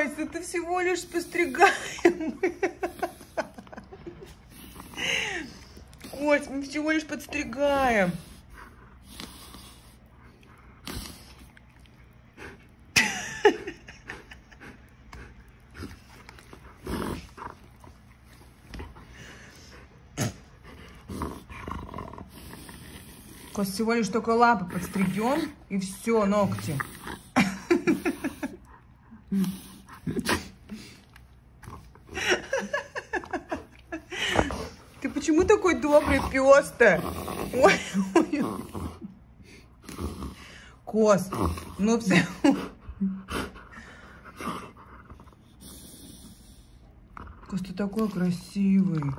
Это всего лишь постригаем. Кость, мы всего лишь подстригаем. Кость, всего лишь только лапы подстригем, и все, ногти. Ты почему такой добрый пес-то? Кос, ну все. Кос, ты такой красивый.